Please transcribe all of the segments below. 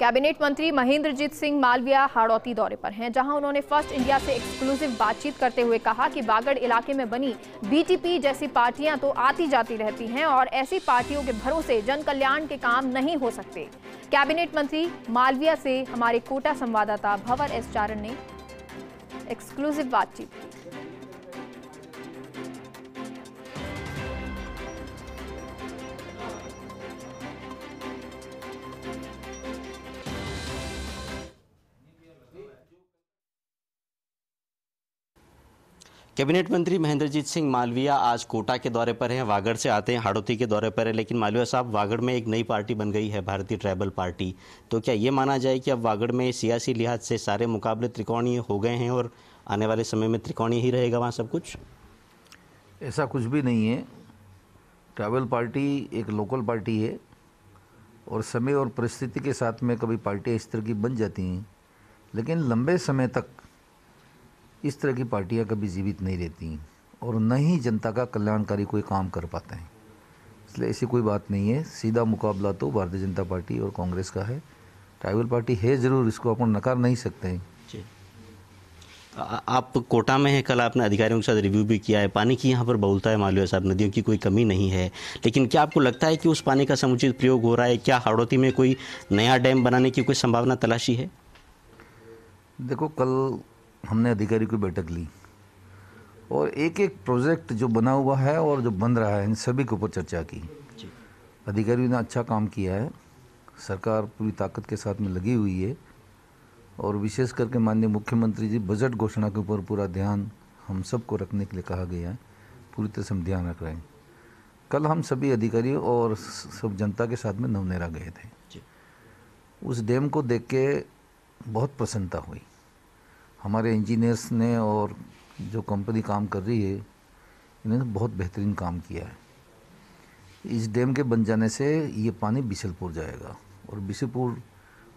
Cabinet मंत्री महेंद्रजीत सिंह मालविया हाड़ौती दौरे पर हैं, जहाँ उन्होंने फ़र्स्ट इंडिया से एक्सक्लूसिव बातचीत करते हुए कहा कि बागड़ इलाके में बनी बीटीपी जैसी पार्टियाँ तो आती जाती रहती हैं और ऐसी पार्टियों के भरोसे जन कल्याण के काम नहीं हो सकते। कैबिनेट मंत्री मालविया से हमारे कोटा संवाददाता भंवर एस चारण ने एक्सक्लूसिव बातचीत की। कैबिनेट मंत्री महेंद्रजीत सिंह मालविया आज कोटा के दौरे पर हैं, वागड़ से आते हैं, हाड़ौती के दौरे पर है, लेकिन मालविया साहब, वागड़ में एक नई पार्टी बन गई है, भारतीय ट्राइबल पार्टी। तो क्या ये माना जाए कि अब वागड़ में सियासी लिहाज से सारे मुकाबले त्रिकोणीय हो गए हैं और आने वाले समय में त्रिकोणीय ही रहेगा वहाँ सब कुछ? ऐसा कुछ भी नहीं है। ट्राइबल पार्टी एक लोकल पार्टी है और समय और परिस्थिति के साथ में कभी पार्टियाँ इस तरह की बन जाती हैं। लेकिन लंबे समय तक इस तरह की पार्टियाँ कभी जीवित नहीं रहती और न ही जनता का कल्याणकारी कोई काम कर पाते हैं। इसलिए ऐसी कोई बात नहीं है। सीधा मुकाबला तो भारतीय जनता पार्टी और कांग्रेस का है। ट्राइबल पार्टी है ज़रूर इसको अपन नकार नहीं सकते हैं। जी। आ- आप कोटा में हैं कल आपने अधिकारियों के साथ रिव्यू भी किया है। पानी की यहाँ पर बहुलता है मालविया साहब नदियों की कोई कमी नहीं है। लेकिन क्या आपको लगता है कि उस पानी का समुचित प्रयोग हो रहा है? क्या हाड़ौती में कोई नया डैम बनाने की कोई संभावना तलाशी है? देखो कल हमने अधिकारी की बैठक ली। और एक एक प्रोजेक्ट जो बना हुआ है और जो बन रहा है इन सभी के ऊपर चर्चा की। अधिकारियों ने अच्छा काम किया है। सरकार पूरी ताकत के साथ में लगी हुई है। और विशेष करके माननीय मुख्यमंत्री जी बजट घोषणा के ऊपर पूरा ध्यान हम सबको रखने के लिए कहा गया है। पूरी तरह से हम ध्यान रख रहे हैं। कल हम सभी अधिकारियों और सब जनता के साथ में नवनेरा गए थे। जी। उस डैम को देख के बहुत प्रसन्नता हुई। हमारे इंजीनियर्स ने और जो कंपनी काम कर रही है, इन्होंने बहुत बेहतरीन काम किया है। इस डैम के बन जाने से ये पानी बिशलपुर जाएगा और बिशलपुर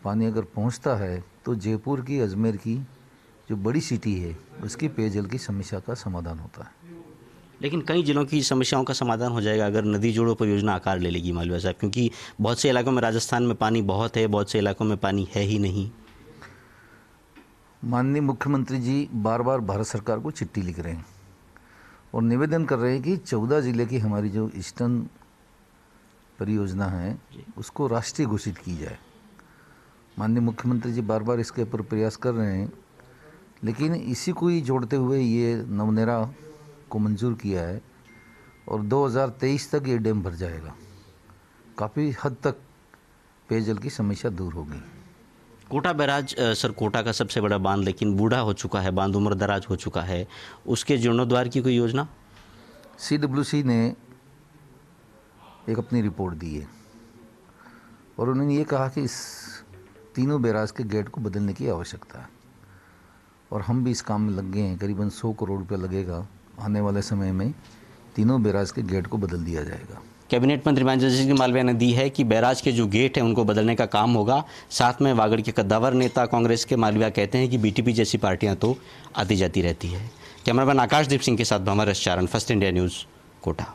पानी अगर पहुँचता है तो जयपुर की, अजमेर की जो बड़ी सिटी है, उसकी पेयजल की समस्या का समाधान होता है। लेकिन कई जिलों की समस्याओं का समाधान हो जाएगा अगर नदी जोड़ो परियोजना आकार ले लेगी मालविया साहब, क्योंकि बहुत से इलाकों में राजस्थान में पानी बहुत है, बहुत से इलाकों में पानी है ही नहीं। माननीय मुख्यमंत्री जी बार बार भारत सरकार को चिट्ठी लिख रहे हैं और निवेदन कर रहे हैं कि चौदह ज़िले की हमारी जो ईस्टर्न परियोजना है उसको राष्ट्रीय घोषित की जाए। माननीय मुख्यमंत्री जी बार बार इसके ऊपर प्रयास कर रहे हैं लेकिन इसी को ही जोड़ते हुए ये नवनेरा को मंजूर किया है और 2023 तक ये डैम भर जाएगा। काफ़ी हद तक पेयजल की समस्या दूर होगी। कोटा बैराज सर, कोटा का सबसे बड़ा बाँध, लेकिन बूढ़ा हो चुका है, बाँध उम्र दराज हो चुका है, उसके जीर्णोद्वार की कोई योजना? सी डब्ल्यू सी ने एक अपनी रिपोर्ट दी है, और उन्होंने ये कहा कि इस तीनों बैराज के गेट को बदलने की आवश्यकता है, और हम भी इस काम में लग गए हैं, करीबन सौ करोड़ रुपया लगेगा, आने वाले समय में तीनों बैराज के गेट को बदल दिया जाएगा। कैबिनेट मंत्री महेंद्र सिंह मालविया ने दी है कि बैराज के जो गेट हैं, उनको बदलने का काम होगा। साथ में वागड़ के कद्दावर नेता कांग्रेस के मालविया कहते हैं कि बीटीपी जैसी पार्टियाँ तो आती जाती रहती है। कैमरामैन आकाशदीप सिंह के साथ Bhamar Charan, first India news, Kota.